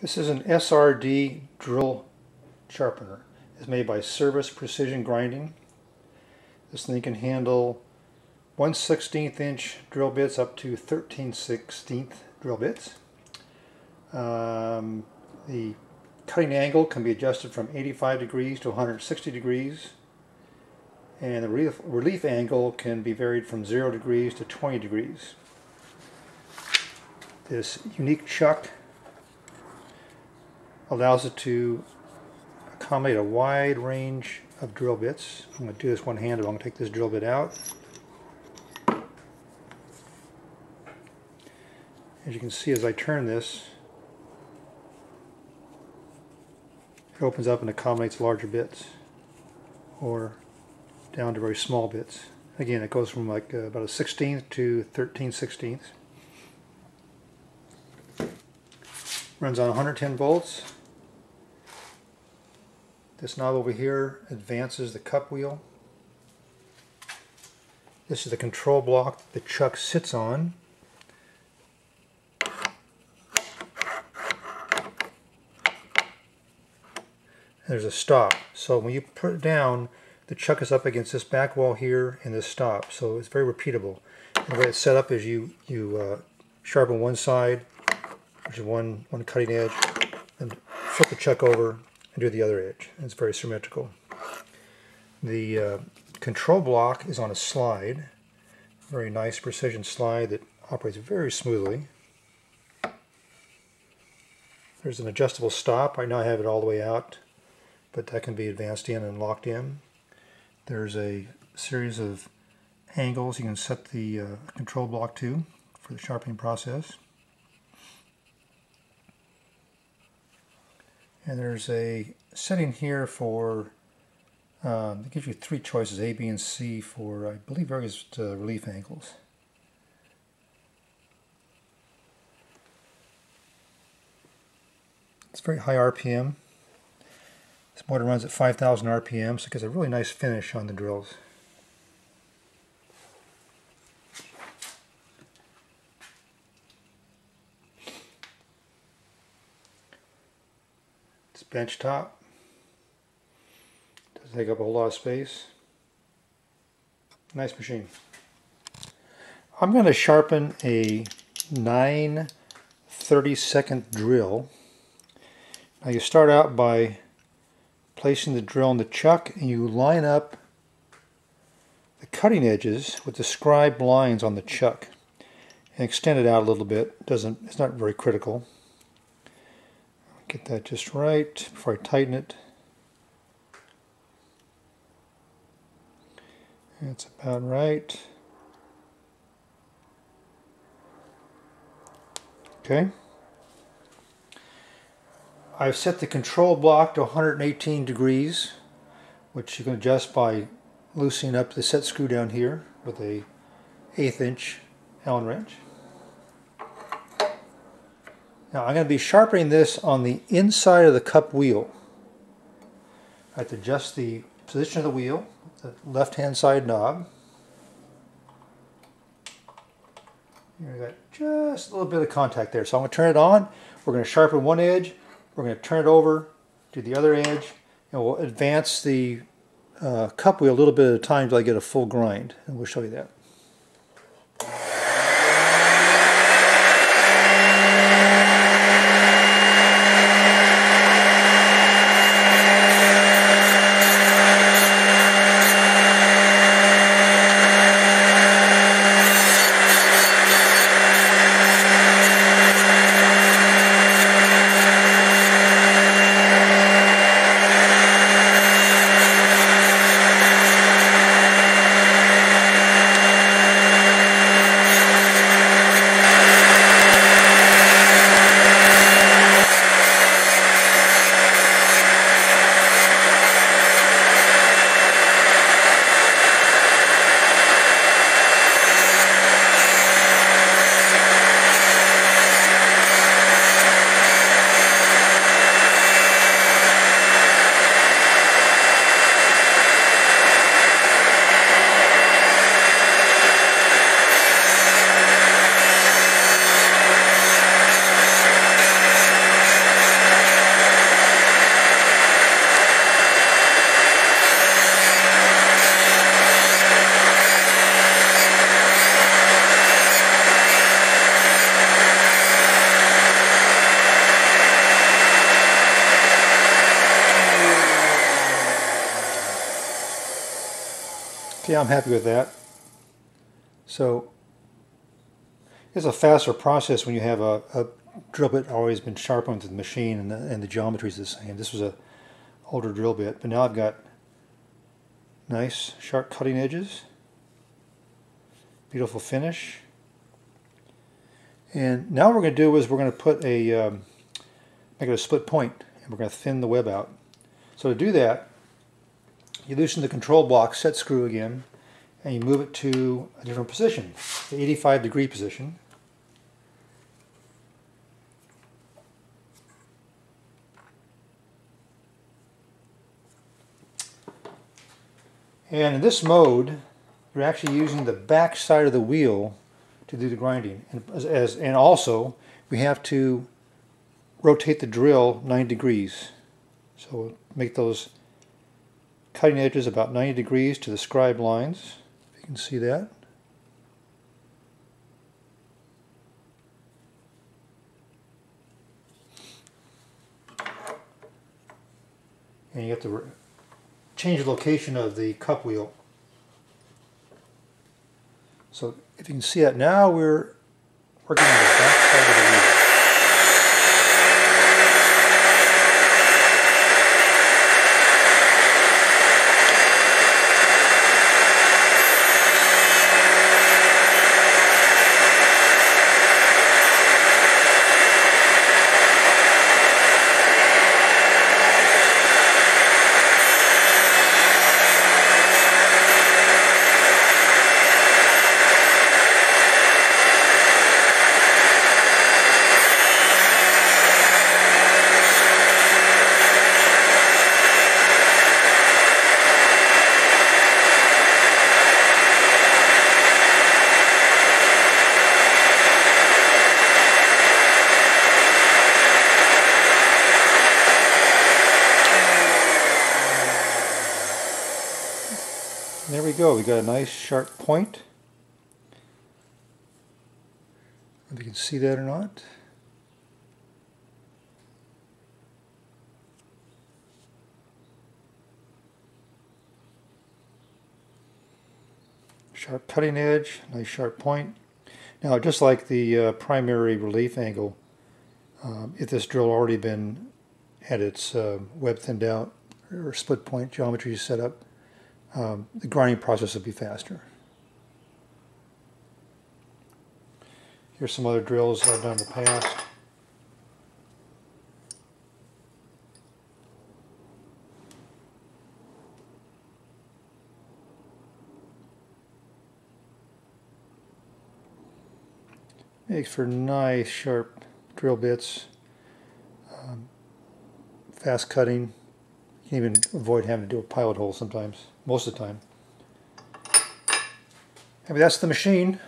This is an SRD drill sharpener. It's made by Service Precision Grinding. This thing can handle 1 16th inch drill bits up to 13 16th drill bits. Um, the cutting angle can be adjusted from 85 degrees to 160 degrees and the relief, relief angle can be varied from 0 degrees to 20 degrees. This unique chuck allows it to accommodate a wide range of drill bits. I'm going to do this one-handed. I'm going to take this drill bit out. As you can see as I turn this, it opens up and accommodates larger bits or down to very small bits. Again, it goes from like uh, about a 16th to 13 16ths. Runs on 110 volts. This knob over here advances the cup wheel. This is the control block that the chuck sits on. There's a stop. So when you put it down, the chuck is up against this back wall here and this stop. So it's very repeatable. And the way it's set up is you, you uh, sharpen one side, which is one, one cutting edge, and flip the chuck over and do the other edge. It's very symmetrical. The uh, control block is on a slide, very nice precision slide that operates very smoothly. There's an adjustable stop. Right now I have it all the way out, but that can be advanced in and locked in. There's a series of angles you can set the uh, control block to for the sharpening process. And there's a setting here for, um, it gives you three choices, A, B, and C for, I believe, various uh, relief angles. It's very high RPM. This motor runs at 5,000 RPM, so it gets a really nice finish on the drills. Bench top. Doesn't take up a whole lot of space. Nice machine. I'm going to sharpen a 9 32nd drill. Now you start out by placing the drill in the chuck and you line up the cutting edges with the scribed lines on the chuck and extend it out a little bit. Doesn't It's not very critical. Get that just right before I tighten it. That's about right. Okay. I've set the control block to 118 degrees, which you can adjust by loosening up the set screw down here with a eighth inch Allen wrench. Now I'm going to be sharpening this on the inside of the cup wheel. I have to adjust the position of the wheel, the left hand side knob. Here we got just a little bit of contact there. So I'm going to turn it on. We're going to sharpen one edge. We're going to turn it over to the other edge. And we'll advance the uh, cup wheel a little bit at a time until I get a full grind. And we'll show you that. Yeah, I'm happy with that. So it's a faster process when you have a, a drill bit always been sharpened to the machine and the, and the geometry is the same. This was a older drill bit, but now I've got nice sharp cutting edges, beautiful finish. And now what we're going to do is we're going to put a, um, make it a split point, and we're going to thin the web out. So to do that, you loosen the control block set screw again, and you move it to a different position, the 85 degree position. And in this mode, you're actually using the back side of the wheel to do the grinding. And, as, as, and also, we have to rotate the drill 9 degrees. So we'll make those cutting edges about 90 degrees to the scribe lines. If you can see that. And you have to change the location of the cup wheel. So if you can see that now, we're working on the back side of the There we go. We got a nice sharp point. If you can see that or not. Sharp cutting edge, nice sharp point. Now, just like the uh, primary relief angle, um, if this drill already been had its uh, web thinned out or split point geometry set up, um, the grinding process will be faster. Here's some other drills I've done in the past. Makes for nice sharp drill bits, um, fast cutting. Can even avoid having to do a pilot hole sometimes, most of the time. I mean, that's the machine.